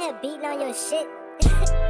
here beating on your shit.